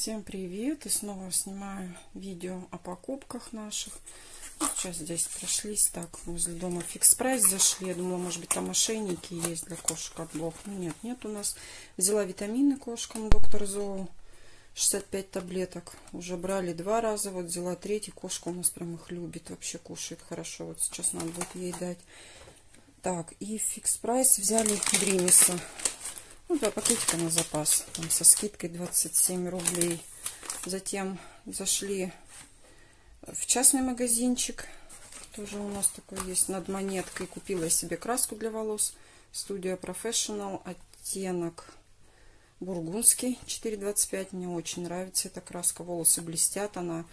Всем привет! И снова снимаю видео о покупках наших. Вот сейчас здесь прошлись так, возле дома Fix Price зашли. Я думала, может быть, там ошейники есть для кошек от блох. Но нет, нет у нас. Взяла витамины кошкам, Доктор Zoo. 65 таблеток. Уже брали два раза. Вот взяла третий. Кошка у нас прям их любит. Вообще кушает хорошо. Вот сейчас надо будет ей дать. Так, и Fix Price взяли Dreamies'а. Ну, два пакетика на запас. Там со скидкой 27 рублей. Затем зашли в частный магазинчик. Тоже у нас такой есть над монеткой. Купила себе краску для волос. Студия Professional. Оттенок бургундский 4,25. Мне очень нравится эта краска. Волосы блестят. Она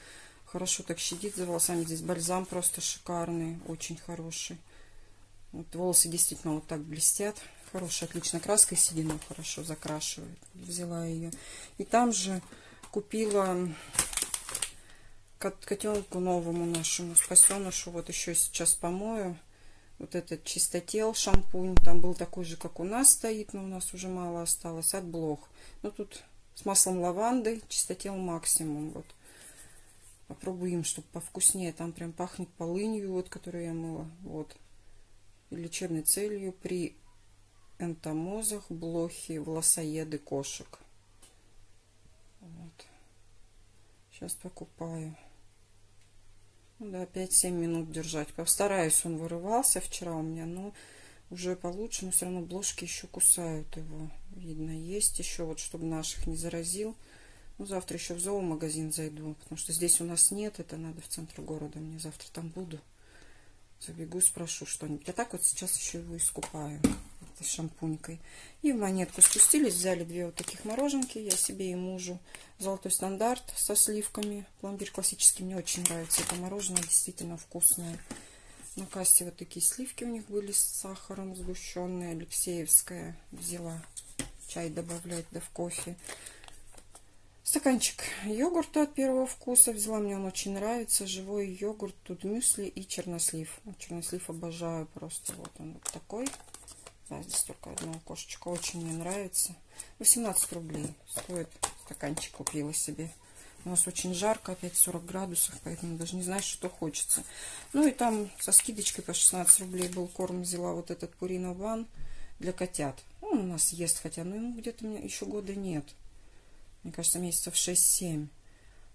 хорошо так щадит за волосами. Здесь бальзам просто шикарный. Очень хороший. Вот волосы действительно вот так блестят. Хорошая, отлично краска и седину хорошо закрашивает. Взяла ее. И там же купила котенку новому нашему спасенышу. Вот еще сейчас помою. Вот этот чистотел шампунь. Там был такой же, как у нас стоит, но у нас уже мало осталось. От блох. Ну тут с маслом лаванды. Чистотел максимум. Вот. Попробуем, чтобы повкуснее. Там прям пахнет полынью, вот, которую я мыла. Вот. И лечебной целью при энтомозах, блохи, волосоеды кошек. Вот. Сейчас покупаю. Ну да, 5-7 минут держать. Постараюсь, он вырывался вчера у меня, но уже получше, но все равно блошки еще кусают его. Видно, есть еще, вот чтобы наших не заразил. Ну, завтра еще в зоомагазин зайду, потому что здесь у нас нет, это надо в центр города. Мне завтра там буду. Забегу, спрошу что-нибудь. А так вот сейчас еще его искупаю этой шампунькой. И в монетку спустились, взяли две вот таких мороженки. Я себе и мужу. Золотой стандарт со сливками. Пломбир классический. Мне очень нравится это мороженое. Действительно вкусное. На кассе вот такие сливки у них были с сахаром сгущенные. Алексеевская взяла. Чай добавлять, да в кофе. Стаканчик йогурта от первого вкуса. Взяла, мне он очень нравится. Живой йогурт, тут мюсли и чернослив. Чернослив обожаю просто. Вот он вот такой. Да, здесь только одна окошечко. Очень мне нравится. 18 рублей стоит стаканчик. Купила себе. У нас очень жарко, опять 40 градусов, поэтому даже не знаю, что хочется. Ну и там со скидочкой по 16 рублей был корм. Взяла вот этот Purina One для котят. Он у нас ест, хотя ну, где-то у меня еще года нет. Мне кажется, месяцев 6-7.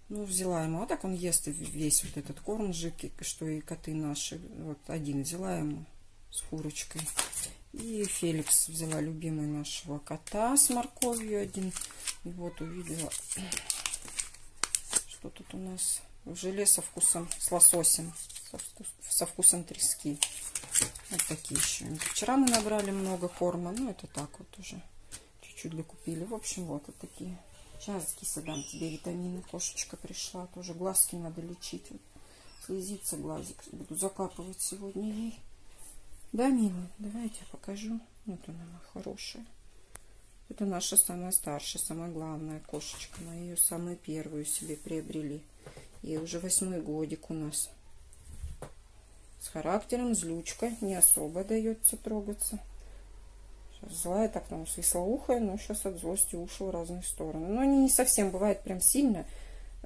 Ну, взяла ему. А так он ест весь вот этот корм жидкий, что и коты наши. Вот один взяла ему с курочкой. И Феликс взяла любимый нашего кота с морковью один. И вот увидела, что тут у нас желе со вкусом, с лососем, со, вкус, со вкусом трески. Вот такие еще. Вчера мы набрали много корма, ну это так вот уже чуть-чуть докупили. В общем, вот, вот такие. Сейчас, киса, дам тебе витамины. Кошечка пришла, тоже глазки надо лечить. Вот, слезится глазик, буду закапывать сегодня ей. Да, милая, давайте я покажу. Вот она, хорошая. Это наша самая старшая, самая главная кошечка. Мы ее самую первую себе приобрели. Ей уже восьмой годик у нас. С характером, злючка. Не особо дается трогаться. Сейчас злая так, и слоухая, но сейчас от злости уши в разные стороны. Но они не совсем бывает прям сильно,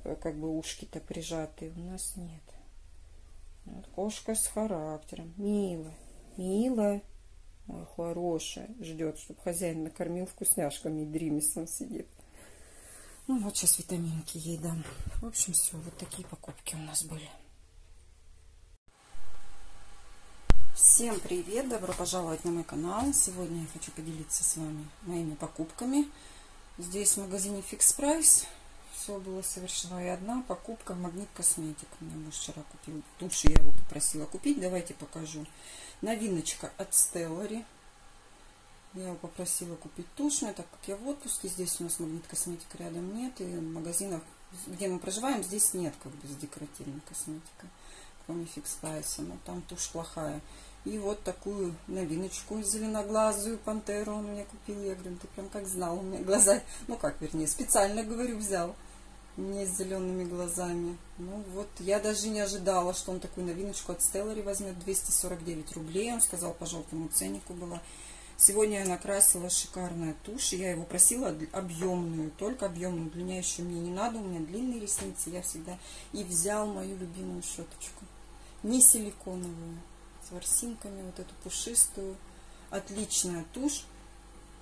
э, как бы ушки-то прижатые. У нас нет. Вот кошка с характером. Милая. Милая, моя хорошая, ждет, чтобы хозяин накормил вкусняшками и дримисом сидит. Ну вот сейчас витаминки ей дам. В общем, все, вот такие покупки у нас были. Всем привет! Добро пожаловать на мой канал. Сегодня я хочу поделиться с вами моими покупками. Здесь в магазине Fix Price все было совершено. И одна покупка Магнит Косметик. Мне муж вчера купил тушь, я его попросила купить. Давайте покажу. Новиночка от Stellary. Я его попросила купить тушь, но так как я в отпуске, здесь у нас магнит косметика рядом нет, и магазинов, где мы проживаем, здесь нет как бы с декоративной косметикой, кроме фикс прайса, но там тушь плохая. И вот такую новиночку зеленоглазую пантеру он мне купил. Я говорю, «Ну, ты прям как знал, у меня глаза, ну как, вернее, специально, говорю, взял не с зелеными глазами. Ну вот, я даже не ожидала, что он такую новиночку от Stellary возьмет. 249 рублей, он сказал, по желтому ценнику было. Сегодня я накрасила шикарная тушь. Я его просила объемную, только объемную. Удлиняющую мне не надо, у меня длинные ресницы. Я всегда и взял мою любимую щеточку. Не силиконовую, с ворсинками, вот эту пушистую. Отличная тушь.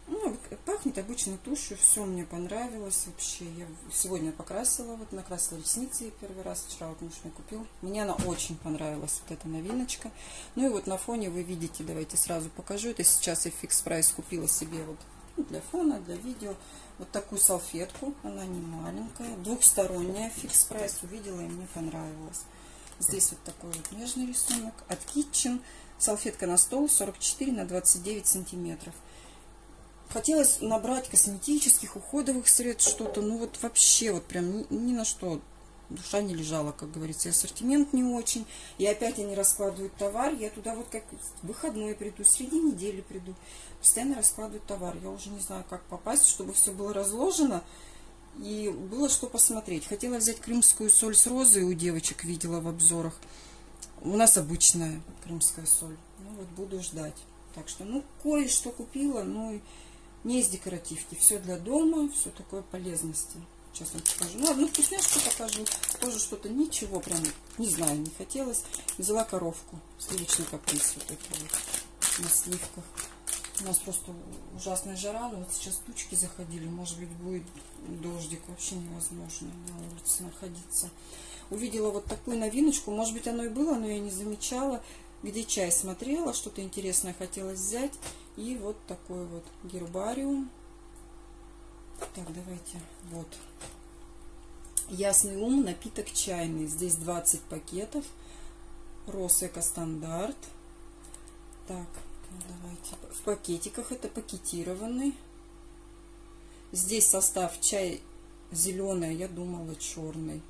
Ну, пахнет обычной тушью, все мне понравилось вообще. Я сегодня покрасила, вот накрасила ресницы первый раз, вчера вот муж мне купил. Мне она очень понравилась, вот эта новиночка. Ну и вот на фоне вы видите, давайте сразу покажу. Это сейчас я Fix Price купила себе вот ну, для фона, для видео. Вот такую салфетку, она не маленькая, двухсторонняя Fix Price, увидела и мне понравилось. Здесь вот такой вот нежный рисунок от Kitchen. Салфетка на стол 44 на 29 сантиметров. Хотелось набрать косметических, уходовых средств, что-то, ну вот вообще вот прям ни, ни на что душа не лежала, как говорится, и ассортимент не очень, и опять они раскладывают товар, я туда вот как выходной приду, среди недели приду, постоянно раскладывают товар, я уже не знаю, как попасть, чтобы все было разложено, и было что посмотреть. Хотела взять крымскую соль с розой, у девочек видела в обзорах, у нас обычная крымская соль, ну вот буду ждать. Так что, ну, кое-что купила, ну, не из декоративки. Все для дома, все такое полезности. Сейчас вам покажу. Ну, одну вкусняшку покажу. Тоже что-то ничего, прям, не знаю, не хотелось. Взяла коровку. Сливочный каприз вот это вот. На сливках. У нас просто ужасная жара. Но вот сейчас тучки заходили. Может быть, будет дождик. Вообще невозможно на улице находиться. Увидела вот такую новиночку. Может быть, оно и было, но я не замечала. Где чай смотрела, что-то интересное хотелось взять. И вот такой вот гербариум. Так, давайте. Вот. Ясный ум, напиток чайный. Здесь 20 пакетов. Росэко стандарт. Так, ну давайте. В пакетиках это пакетированный. Здесь состав чай зеленый, я думала черный.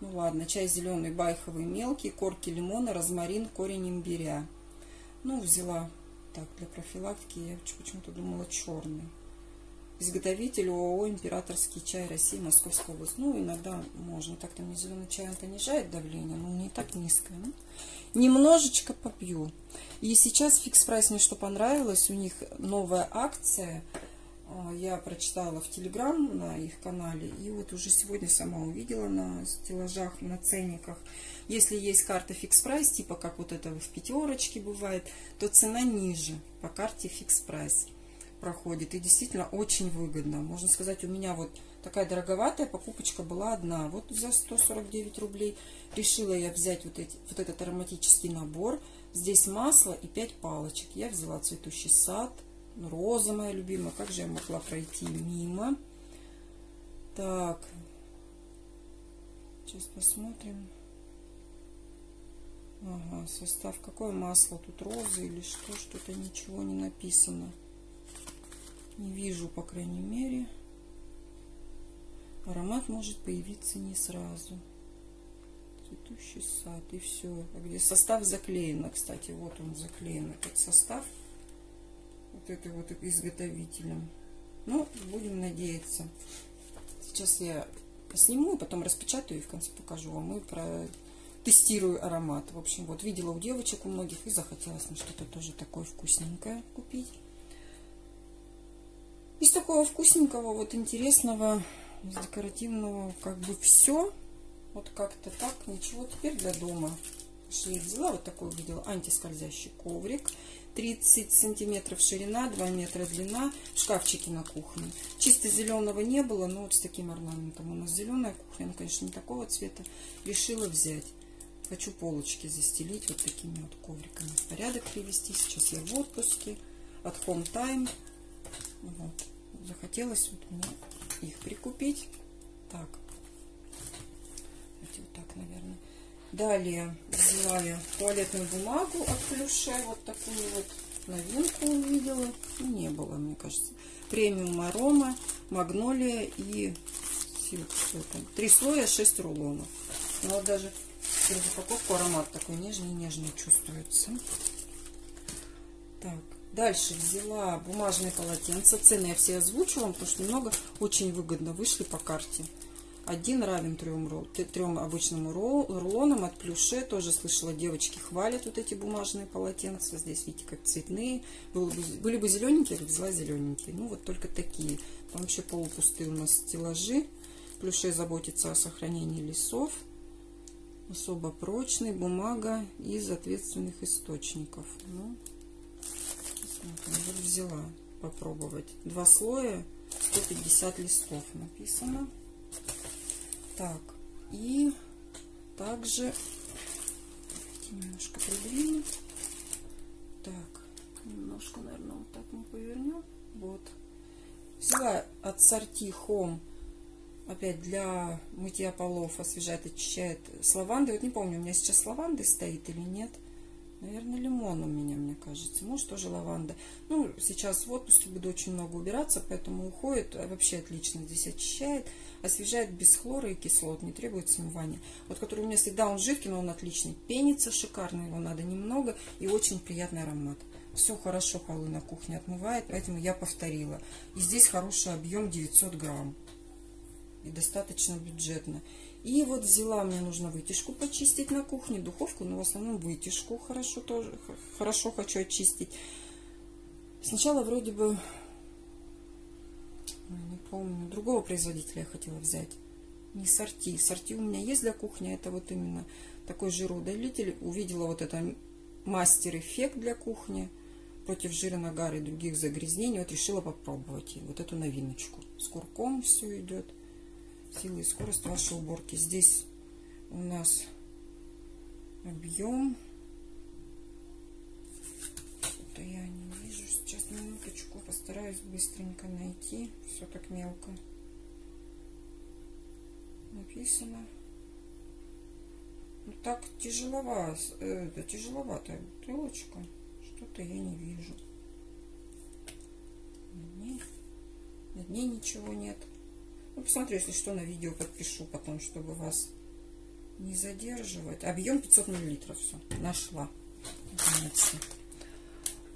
Ну ладно, чай зеленый, байховый мелкий, корки лимона, розмарин, корень имбиря. Ну, взяла так, для профилактики я почему-то думала черный. Изготовитель ООО «Императорский чай России», Московская область. Ну, иногда можно. Так-то мне зеленый чай он понижает давление, но не так низкое. Ну, немножечко попью. И сейчас фикс прайс мне что понравилось. У них новая акция. А, я прочитала в Телеграм на их канале. И вот уже сегодня сама увидела на стеллажах, на ценниках. Если есть карта Fix Price, типа как вот это в пятерочке бывает, то цена ниже по карте Fix Price проходит. И действительно очень выгодно. Можно сказать, у меня вот такая дороговатая покупочка была одна. Вот за 149 рублей решила я взять вот, эти, вот этот ароматический набор. Здесь масло и 5 палочек. Я взяла цветущий сад, роза моя любимая. Как же я могла пройти мимо? Так, сейчас посмотрим. Ага, состав. Какое масло? Тут розы или что? Что-то ничего не написано. Не вижу, по крайней мере. Аромат может появиться не сразу. Цветущий сад и все. А где состав заклеен, кстати. Вот он заклеен, этот состав. Вот этой вот изготовителем. Ну, будем надеяться. Сейчас я сниму, потом распечатаю и в конце покажу вам. И про тестирую аромат. В общем, вот видела у девочек у многих и захотелось мне что-то тоже такое вкусненькое купить. Из такого вкусненького, вот интересного, из декоративного, как бы все. Вот как-то так, ничего. Теперь для дома. Пошли взяла, вот такой увидела, антискользящий коврик. 30 сантиметров ширина, 2 метра длина, шкафчики на кухне. Чисто зеленого не было, но вот с таким орнаментом. У нас зеленая кухня, ну, конечно, не такого цвета. Решила взять. Хочу полочки застелить вот такими вот ковриками в порядок привести. Сейчас я в отпуске от Home Time. Вот. Захотелось вот мне их прикупить. Так. Давайте вот так, наверное. Далее взяла я туалетную бумагу от Плюше. Вот такую вот новинку увидела. Не было, мне кажется. Премиум арома, магнолия и. Три слоя, 6 рулонов. Но вот даже через упаковку аромат такой нежный-нежный чувствуется. Так, дальше взяла бумажные полотенца. Цены я все озвучу вам, потому что немного очень выгодно вышли по карте. Один равен трем, трем обычным рулонам от плюше. Тоже слышала, девочки хвалят вот эти бумажные полотенца. Здесь, видите, как цветные. Были бы, были бы зелененькие, я бы взяла зелененькие. Ну, вот только такие. Там еще полупустые у нас стеллажи. Плюше заботится о сохранении лесов. Особо прочный, бумага из ответственных источников. Ну, вот взяла попробовать. Два слоя, 150 листов написано. Так, и также немножко придвину. Так, немножко, наверное, вот так мы повернем. Вот. Взяла от сорти Home опять для мытья полов освежает, очищает с лавандой. Вот не помню, у меня сейчас лаванды стоит или нет. Наверное, лимон у меня, мне кажется. Может, тоже лаванда. Ну, сейчас в отпуске буду очень много убираться, поэтому уходит а вообще отлично. Здесь очищает, освежает без хлора и кислот, не требует смывания. Вот который у меня всегда, он жидкий, но он отличный. Пенится шикарно, его надо немного и очень приятный аромат. Все хорошо полы на кухне отмывает, поэтому я повторила. И здесь хороший объем 900 грамм. И достаточно бюджетно. И вот взяла, мне нужно вытяжку почистить на кухне, духовку, но в основном вытяжку хорошо тоже, хорошо хочу очистить. Сначала вроде бы, не помню, другого производителя я хотела взять. Не сорти. Сорти у меня есть для кухни, это вот именно такой жироудалитель. Увидела вот это мастер-эффект для кухни против жира, нагара и других загрязнений. Вот решила попробовать вот эту новиночку. С курком все идет сила и скорость вашей уборки. Здесь у нас объем. Что-то я не вижу. Сейчас минуточку постараюсь быстренько найти. Все так мелко написано. Ну, так тяжеловато, это тяжеловатая бутылочка. Что-то я не вижу. На дне, на дне ничего нет. Ну, посмотрю, если что, на видео подпишу потом, чтобы вас не задерживать. Объем 500 миллилитров. Все, нашла. Наконец-то.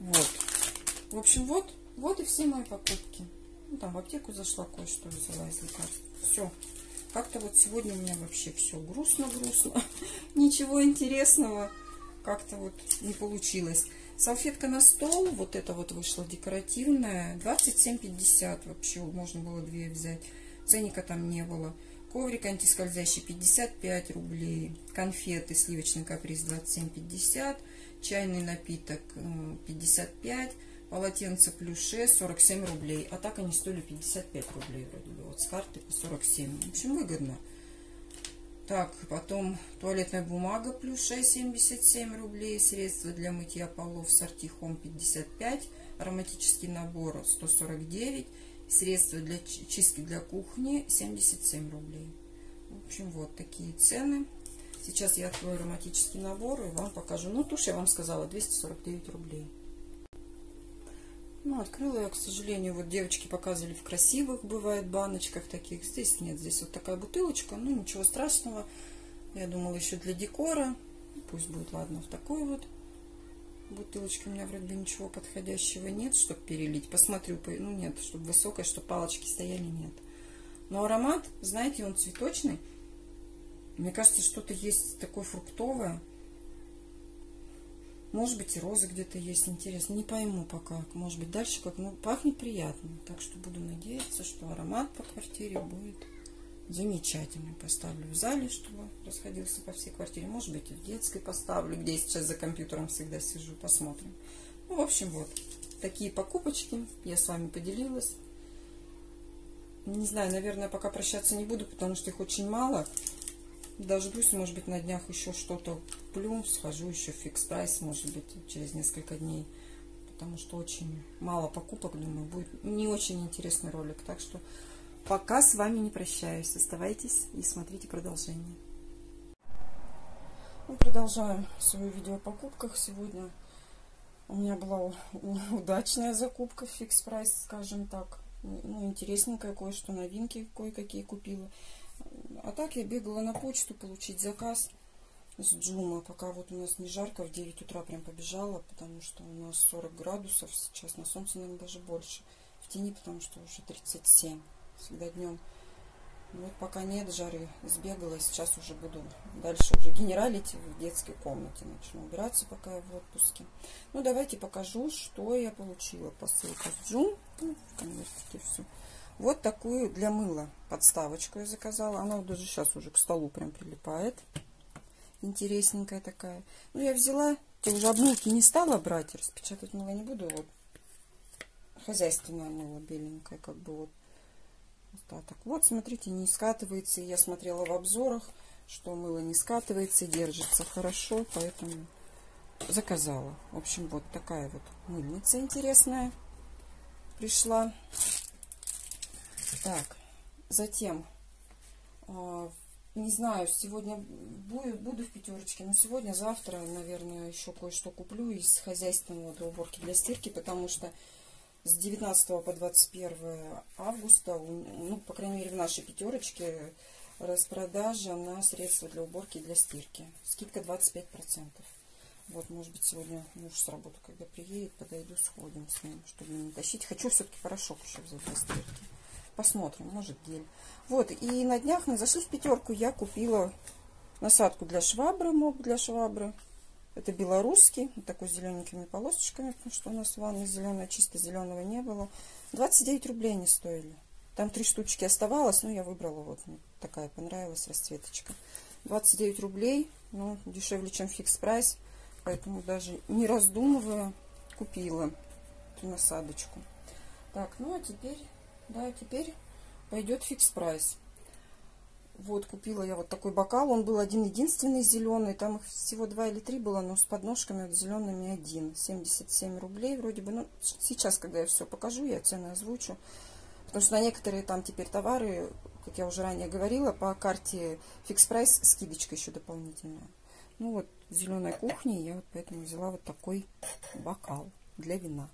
Вот. В общем, вот, вот и все мои покупки. Ну, там в аптеку зашла, кое-что взяла из лекарств. Все. Как-то вот сегодня у меня вообще все грустно-грустно. Ничего интересного как-то вот не получилось. Салфетка на стол, вот эта вот вышла декоративная, 27,50 вообще, можно было две взять ценника там не было. Коврик антискользящий 55 рублей. Конфеты сливочный каприз 27,50. Чайный напиток 55. Полотенце плюше 47 рублей. А так они стоили 55 рублей вроде бы. Вот с карты по 47. В общем, выгодно. Так, потом туалетная бумага плюше 77 рублей. Средства для мытья полов сорти Home 55. Ароматический набор 149 Средства для чистки для кухни 77 рублей. В общем, вот такие цены. Сейчас я открою ароматический набор и вам покажу. Ну, тушь я вам сказала 249 рублей. Ну, открыла я, к сожалению, вот девочки показывали в красивых, бывает, баночках таких. Здесь нет, здесь вот такая бутылочка. Ну, ничего страшного. Я думала еще для декора. Пусть будет, ладно, в такой вот бутылочки у меня вроде бы ничего подходящего нет, чтобы перелить. Посмотрю, ну нет, чтобы высокая, чтобы палочки стояли, нет. Но аромат, знаете, он цветочный. Мне кажется, что-то есть такое фруктовое. Может быть, и розы где-то есть. Интересно. Не пойму пока. Может быть, дальше как. Ну, пахнет приятно. Так что буду надеяться, что аромат по квартире будет замечательный. Поставлю в зале, чтобы расходился по всей квартире. Может быть, и в детской поставлю, где я сейчас за компьютером всегда сижу. Посмотрим. Ну, в общем, вот. Такие покупочки. Я с вами поделилась. Не знаю, наверное, пока прощаться не буду, потому что их очень мало. Дождусь, может быть, на днях еще что-то куплю. Схожу еще в фикс прайс, может быть, через несколько дней. Потому что очень мало покупок, думаю, будет не очень интересный ролик. Так что Пока с вами не прощаюсь. Оставайтесь и смотрите продолжение. Мы продолжаем свое видео о покупках. Сегодня у меня была удачная закупка в фикс прайс, скажем так. Ну, интересненькое кое-что, новинки кое-какие купила. А так я бегала на почту получить заказ с Джума. Пока вот у нас не жарко, в 9 утра прям побежала, потому что у нас 40 градусов. Сейчас на солнце, наверное, даже больше. В тени, потому что уже 37 всегда днем Вот пока нет жары, сбегала, сейчас уже буду дальше уже генералить в детской комнате. Начну убираться, пока я в отпуске. Ну, давайте покажу, что я получила. Посылка с Джун. Ну, в конвертике все. Вот такую для мыла подставочку я заказала. Она даже сейчас уже к столу прям прилипает. Интересненькая такая. Ну, я взяла, те уже обмылки не стала брать, распечатать мыло не буду. Вот хозяйственное мыло беленькое, как бы вот остаток. Вот, смотрите, не скатывается. Я смотрела в обзорах, что мыло не скатывается, держится хорошо, поэтому заказала. В общем, вот такая вот мыльница интересная пришла. Так, затем, э, не знаю, сегодня буду, буду в пятерочке, но сегодня, завтра, наверное, еще кое-что куплю из хозяйственного для уборки, для стирки, потому что с 19 по 21 августа, ну, по крайней мере, в нашей пятерочке распродажа на средства для уборки и для стирки. Скидка 25%. Вот, может быть, сегодня муж с работы, когда приедет, подойду, сходим с ним, чтобы не тащить. Хочу все-таки порошок еще взять для стирки. Посмотрим, может, гель. Вот, и на днях мы зашли в пятерку, я купила насадку для швабры, моб для швабры. Это белорусский, вот такой зелененькими полосочками, потому что у нас ванна зеленая, чисто зеленого не было. 29 рублей они стоили. Там три штучки оставалось, но я выбрала вот такая, понравилась расцветочка. 29 рублей, ну, дешевле, чем фикс прайс, поэтому даже не раздумывая купила эту насадочку. Так, ну а теперь, да, теперь пойдет Fix Price. Вот, купила я вот такой бокал. Он был один-единственный зеленый. Там их всего два или три было, но с подножками вот зелеными один. 77 рублей вроде бы. Ну, сейчас, когда я все покажу, я цены озвучу. Потому что на некоторые там теперь товары, как я уже ранее говорила, по карте Fix Price скидочка еще дополнительная. Ну вот, зеленой кухне я вот поэтому взяла вот такой бокал для вина.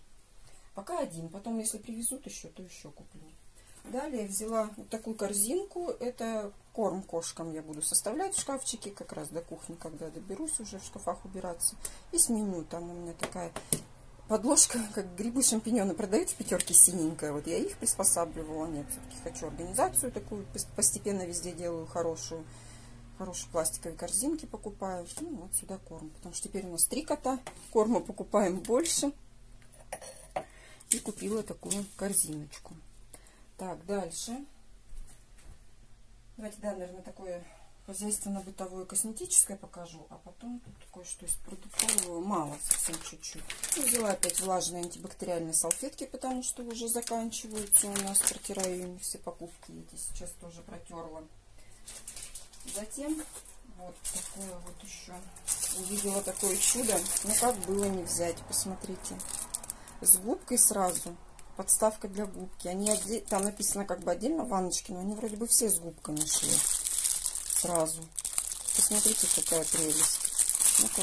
Пока один. Потом, если привезут еще, то еще куплю. Далее взяла вот такую корзинку. Это корм кошкам я буду составлять в шкафчике. Как раз до кухни, когда доберусь уже в шкафах убираться. И с меню. Там у меня такая подложка, как грибы, шампиньоны продают в пятерке синенькая. Вот я их приспосабливала. Нет, все-таки хочу организацию такую. Постепенно везде делаю хорошую. Хорошие пластиковые корзинки покупаю. Ну, вот сюда корм. Потому что теперь у нас три кота. Корма покупаем больше. И купила такую корзиночку. Так, дальше. Давайте, да, наверное, такое хозяйственно-бытовое косметическое покажу, а потом тут кое-что из продуктового мало, совсем чуть-чуть. Взяла опять влажные антибактериальные салфетки, потому что уже заканчиваются у нас. Протираю ими все покупки эти сейчас тоже протерла. Затем вот такое вот еще. Увидела такое чудо. Ну как было не взять, посмотрите. С губкой сразу подставка для губки. Они отде... Там написано как бы отдельно ванночки, но они вроде бы все с губками шли сразу. Посмотрите, какая прелесть. Ну-ка.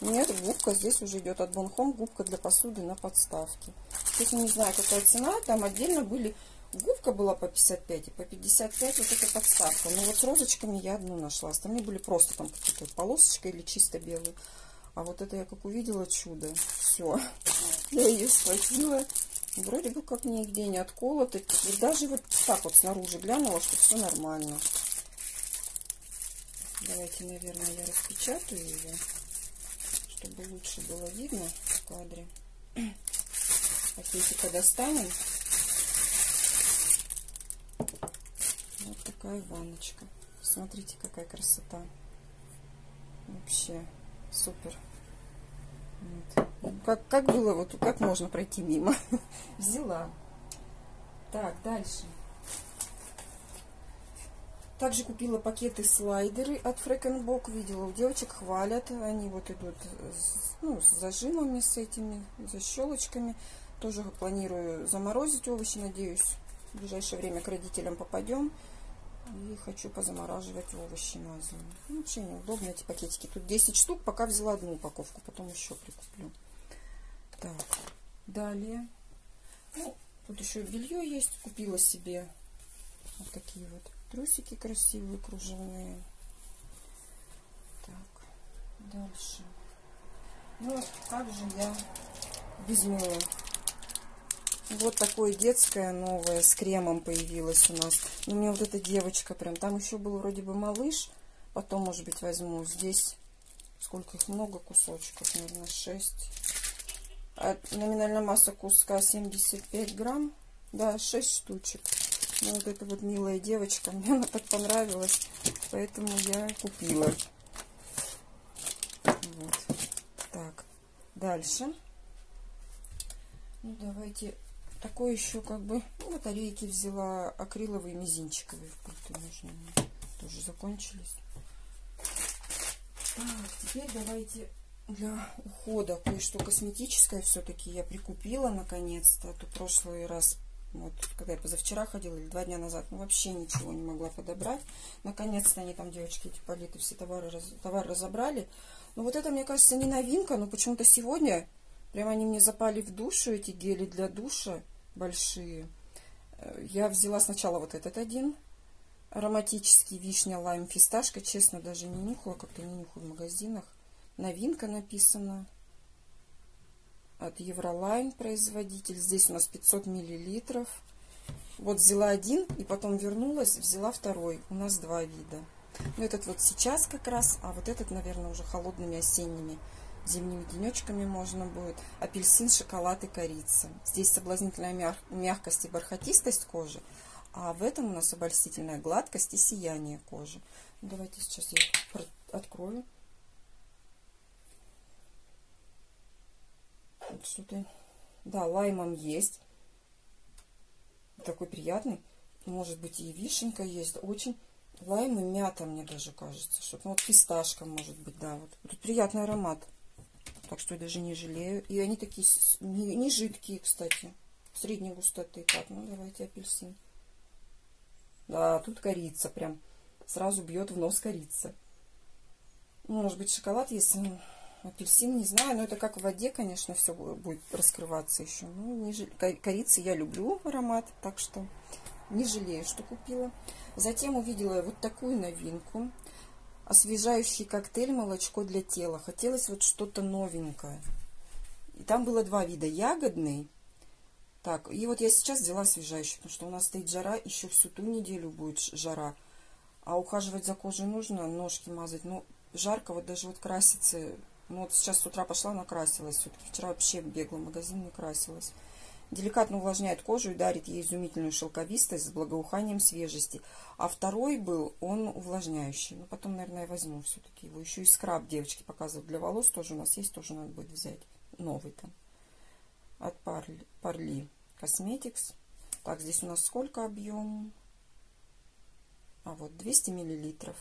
Нет, губка здесь уже идет от Бонхом, губка для посуды на подставке. Честно не знаю, какая цена. Там отдельно были... Губка была по 55 и по 55 вот эта подставка. Но вот с розочками я одну нашла. Остальные были просто там какие-то полосочка или чисто белые. А вот это я как увидела чудо. Все. Я ее схватила Вроде бы как нигде не отколото. И даже вот так вот снаружи глянула, что все нормально. Давайте, наверное, я распечатаю ее, чтобы лучше было видно в кадре. Пакетика достанем. Вот такая ванночка. Смотрите, какая красота. Вообще супер. Как, как было, вот как можно пройти мимо? Взяла. Так, дальше. Также купила пакеты слайдеры от Фрэкенбок. Видела, у девочек хвалят. Они вот идут с, ну, с зажимами, с этими, защелочками. Тоже планирую заморозить овощи. Надеюсь, в ближайшее время к родителям попадем. И хочу позамораживать овощи на зиму. Ну, вообще неудобно эти пакетики. Тут 10 штук, пока взяла одну упаковку, потом еще прикуплю. Так, далее. Ну, тут еще белье есть. Купила себе вот такие вот трусики красивые, кружевные. Так, дальше. Ну, также я без мыла. Вот такое детское новое с кремом появилось у нас. И мне вот эта девочка прям. Там еще был вроде бы малыш. Потом, может быть, возьму. Здесь сколько их много кусочков, наверное, 6. А номинальная масса куска 75 грамм. Да, 6 штучек. Ну, вот эта вот милая девочка, мне она так понравилась, поэтому я купила. Вот. Так, дальше. Ну, давайте. Такой еще как бы ну, батарейки взяла акриловые мизинчиковые впуты нужны. Тоже закончились. Так, теперь давайте для ухода кое-что косметическое все-таки я прикупила наконец-то. А то прошлый раз, вот когда я позавчера ходила или два дня назад, ну вообще ничего не могла подобрать. Наконец-то они там, девочки, эти палеты, все товары, товар разобрали. Ну вот это, мне кажется, не новинка, но почему-то сегодня прямо они мне запали в душу, эти гели для душа большие. Э, я взяла сначала вот этот один, ароматический вишня, лайм, фисташка. Честно, даже не нюхала, как-то не нюхаю в магазинах. Новинка написана. От Евролайн производитель. Здесь у нас 500 миллилитров. Вот взяла один и потом вернулась, взяла второй. У нас два вида. Ну, этот вот сейчас как раз, а вот этот, наверное, уже холодными осенними зимними денечками можно будет. Апельсин, шоколад и корица. Здесь соблазнительная мяг мягкость и бархатистость кожи, а в этом у нас обольстительная гладкость и сияние кожи. Давайте сейчас я открою. Что-то... Да, лаймом есть. Такой приятный. Может быть и вишенка есть. Очень лайм и мята, мне даже кажется. Что-то ну, вот фисташка может быть, да. Вот. Тут приятный аромат. Так что я даже не жалею. И они такие не, не жидкие, кстати. Средней густоты. Так, ну давайте апельсин. Да, тут корица прям. Сразу бьет в нос корица. Ну, может быть, шоколад есть. Апельсин, не знаю. Но это как в воде, конечно, все будет раскрываться еще. Ну, не жал... Корицы я люблю аромат. Так что не жалею, что купила. Затем увидела вот такую новинку. Освежающий коктейль молочко для тела. Хотелось вот что-то новенькое. И там было два вида. Ягодный. Так, и вот я сейчас взяла освежающий, потому что у нас стоит жара. Еще всю ту неделю будет жара. А ухаживать за кожей нужно, ножки мазать. Ну, жарко, вот даже вот краситься. Ну, вот сейчас с утра пошла, накрасилась. Все-таки вчера вообще бегла в магазин, не красилась. Деликатно увлажняет кожу и дарит ей изумительную шелковистость с благоуханием свежести. А второй был, он увлажняющий. Ну, потом, наверное, я возьму все-таки его. Еще и скраб девочки показывают для волос. Тоже у нас есть, тоже надо будет взять. Новый там. От Парли, Парли Cosmetics. Так, здесь у нас сколько объем? А вот 200 миллилитров.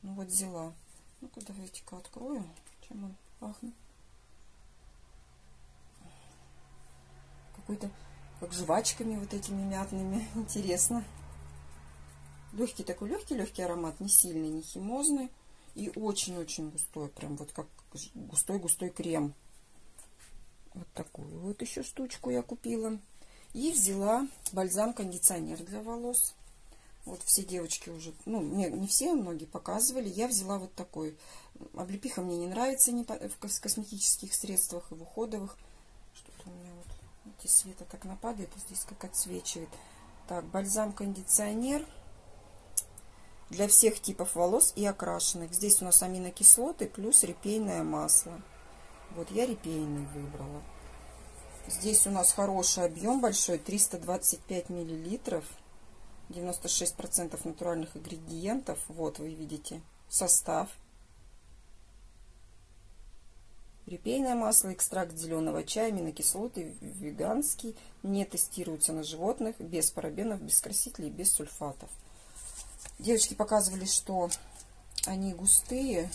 Ну вот взяла. Ну-ка, давайте-ка открою. Чем он пахнет? Какой-то, как жвачками вот этими мятными. Интересно. Легкий такой, легкий-легкий аромат, не сильный, не химозный. И очень-очень густой, прям вот как густой-густой крем. Вот такую вот еще штучку я купила. И взяла бальзам-кондиционер для волос. Вот все девочки уже, ну, не, не все, многие показывали. Я взяла вот такой. Облепиха мне не нравится не в косметических средствах и в уходовых. Что-то у меня вот Видите, света так нападает, здесь как отсвечивает. Так, бальзам-кондиционер для всех типов волос и окрашенных. Здесь у нас аминокислоты плюс репейное масло. Вот я репейный выбрала. Здесь у нас хороший объем большой, 325 миллилитров, 96% натуральных ингредиентов. Вот вы видите состав. Репейное масло, экстракт зеленого чая, аминокислоты, веганский, не тестируются на животных, без парабенов, без красителей, без сульфатов. Девочки показывали, что они густые.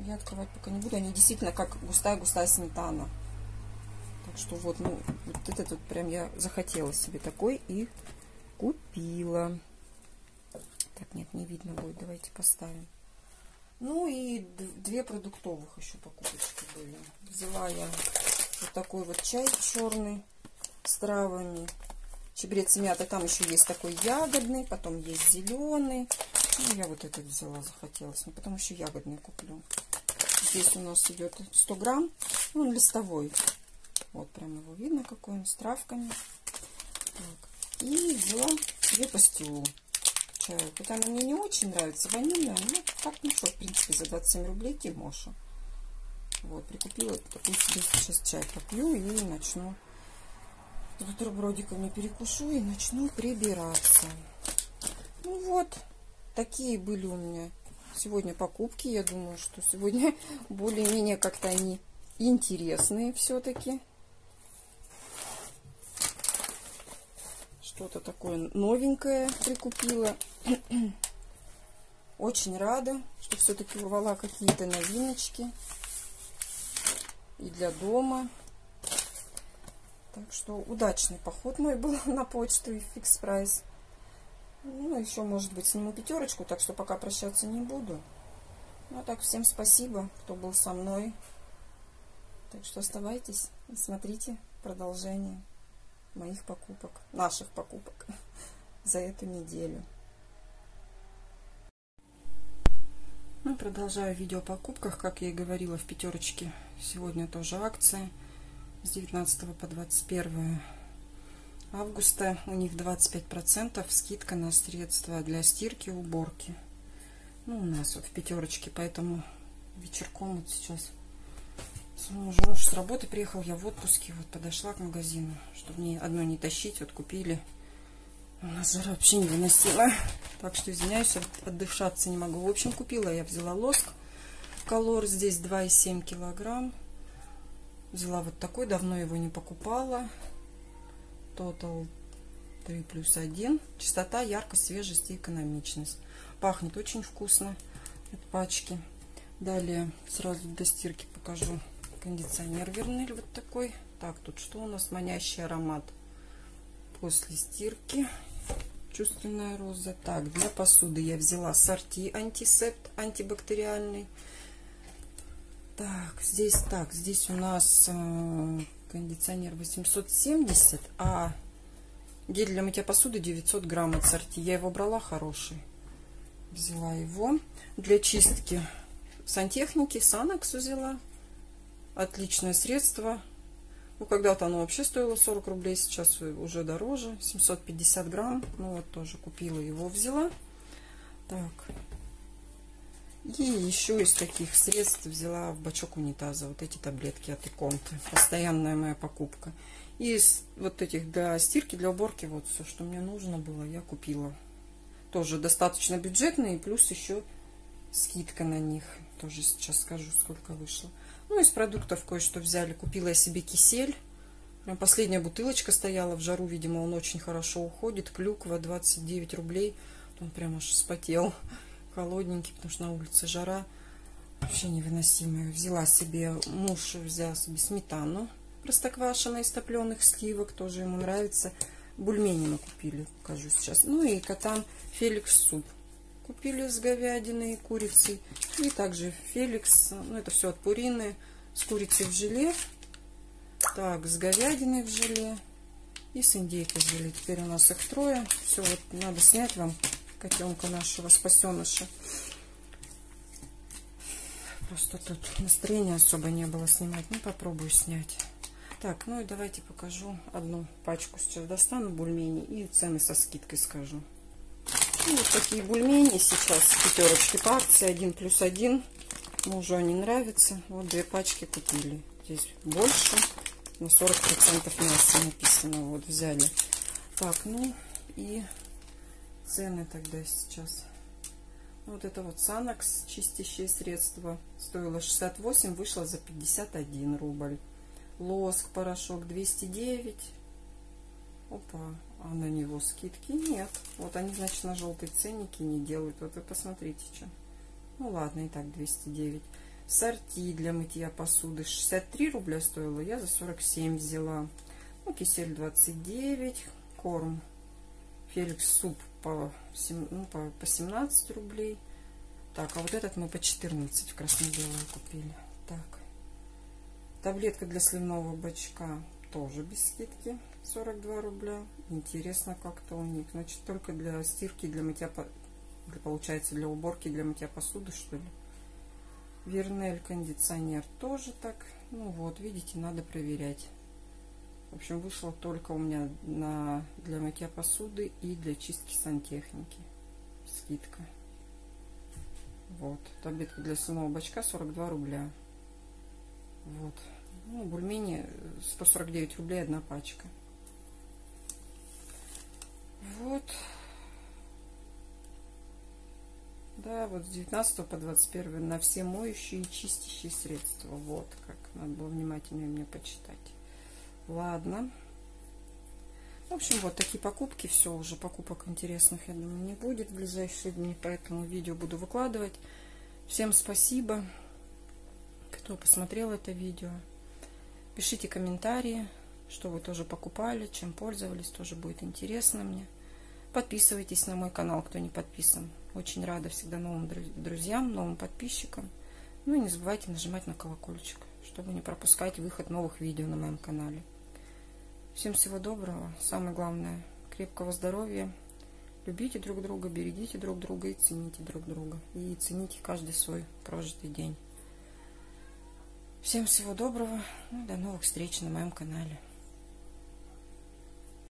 Я открывать пока не буду. Они действительно как густая-густая сметана. Так что вот, ну, вот этот вот прям я захотела себе такой и купила. Так, нет, не видно будет. Давайте поставим. Ну и две продуктовых еще покупочки были. Взяла я вот такой вот чай черный с травами. Чебрец мята. Там еще есть такой ягодный, потом есть зеленый. Ну, я вот этот взяла, захотелось. Но потом еще ягодный куплю. Здесь у нас идет 100 грамм. Ну, он листовой. Вот прям его видно, какой он, с травками. Так. И взяла себе пастилу чаю. Хотя она мне не очень нравится, ванильная, ну, так ничего, в принципе, за 27 рублей Тимоша. Вот, прикупила себе сейчас чай попью и начну бутербродиками перекушу и начну прибираться. Ну вот, такие были у меня сегодня покупки. Я думаю, что сегодня более-менее как-то они интересные все-таки. Что-то такое новенькое прикупила. Очень рада, что все-таки урвала какие-то новиночки. И для дома. Так что удачный поход мой был на почту и фикс прайс. Ну, еще, может быть, сниму пятерочку, так что пока прощаться не буду. Ну, а так, всем спасибо, кто был со мной. Так что оставайтесь и смотрите продолжение моих покупок, наших покупок за эту неделю. Ну, продолжаю видео о покупках. Как я и говорила в пятерочке, сегодня тоже акция с 19 по 21 августа у них 25% скидка на средства для стирки и уборки. Ну, у нас вот в пятерочке, поэтому вечерком вот сейчас муж, муж с работы приехал, я в отпуске, вот подошла к магазину, чтобы мне одно не тащить, вот купили. У нас жара вообще невыносимая, так что извиняюсь, отдышаться не могу. В общем, купила я, взяла лоск, колор здесь 2,7 килограмм. Взяла вот такой, давно его не покупала. Total 3 плюс 1. Чистота, яркость, свежесть и экономичность. Пахнет очень вкусно от пачки. Далее сразу до стирки покажу кондиционер Вернель вот такой. Так, тут что у нас? Манящий аромат после стирки. Чувственная роза. Так, для посуды я взяла сорти антисепт антибактериальный. Так, здесь так, здесь у нас э, кондиционер 870, а гель для мытья посуды 900 грамм от сорти. Я его брала хороший. Взяла его. Для чистки сантехники Санакс взяла. Отличное средство. Ну, когда-то оно вообще стоило 40 рублей, сейчас уже дороже. 750 грамм. Ну, вот тоже купила его, взяла. Так, и еще из таких средств взяла в бачок унитаза вот эти таблетки от Иконты. Постоянная моя покупка. И из вот этих для стирки, для уборки, вот все, что мне нужно было, я купила. Тоже достаточно бюджетные, плюс еще скидка на них. Тоже сейчас скажу, сколько вышло. Ну, из продуктов кое-что взяли. Купила я себе кисель. Последняя бутылочка стояла в жару, видимо, он очень хорошо уходит. Клюква 29 рублей. Он прям аж спотел холодненький, потому что на улице жара вообще невыносимая. Взяла себе, муж взял себе сметану простоквашино из топленых сливок, тоже ему нравится. Бульмени мы купили, покажу сейчас. Ну и котам Феликс суп. Купили с говядиной и курицей. И также Феликс, ну это все от Пурины, с курицей в желе. Так, с говядиной в желе и с индейкой в желе. Теперь у нас их трое. Все, вот надо снять вам котенка нашего спасеныша. Просто тут настроения особо не было снимать. Ну, попробую снять. Так, ну и давайте покажу одну пачку. Сейчас достану бульмени и цены со скидкой скажу. Ну, вот такие бульмени сейчас пятерочки по акции. Один плюс один. Мужу они нравятся. Вот две пачки купили. Здесь больше. На 40% мяса написано. Вот взяли. Так, ну и цены тогда сейчас. Вот это вот Санакс чистящее средство стоило 68, вышло за 51 рубль. Лоск порошок 209. Опа, а на него скидки нет. Вот они, значит, на желтой ценники не делают. Вот вы посмотрите, что. Ну ладно, и так 209. Сорти для мытья посуды 63 рубля стоило, я за 47 взяла. Ну, кисель 29, корм Феликс суп по, ну, по, по 17 рублей. Так, а вот этот мы по 14 в красно-белую купили. Так. Таблетка для сливного бачка тоже без скидки. 42 рубля. Интересно как-то у них. Значит, только для стирки, для мытья, для, получается, для уборки, для мытья посуды, что ли. Вернель кондиционер тоже так. Ну вот, видите, надо проверять. В общем, вышло только у меня на, для мытья посуды и для чистки сантехники. Скидка. Вот. Таблетка для свиного бачка 42 рубля. Вот. Ну, бульмени 149 рублей одна пачка. Вот. Да, вот с 19 по 21 на все моющие и чистящие средства. Вот как. Надо было внимательнее мне почитать. Ладно. В общем, вот такие покупки. Все, уже покупок интересных, я думаю, не будет в ближайшие дни. Поэтому видео буду выкладывать. Всем спасибо, кто посмотрел это видео. Пишите комментарии, что вы тоже покупали, чем пользовались. Тоже будет интересно мне. Подписывайтесь на мой канал, кто не подписан. Очень рада всегда новым друзьям, новым подписчикам. Ну и не забывайте нажимать на колокольчик, чтобы не пропускать выход новых видео на моем канале. Всем всего доброго. Самое главное, крепкого здоровья. Любите друг друга, берегите друг друга и цените друг друга. И цените каждый свой прожитый день. Всем всего доброго. Ну, до новых встреч на моем канале.